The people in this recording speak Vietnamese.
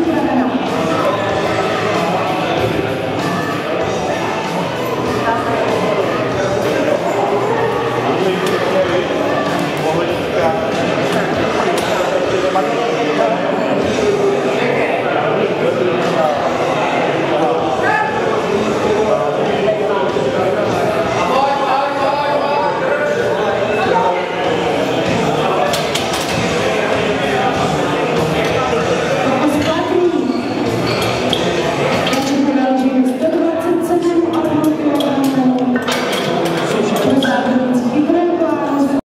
지금 출발하는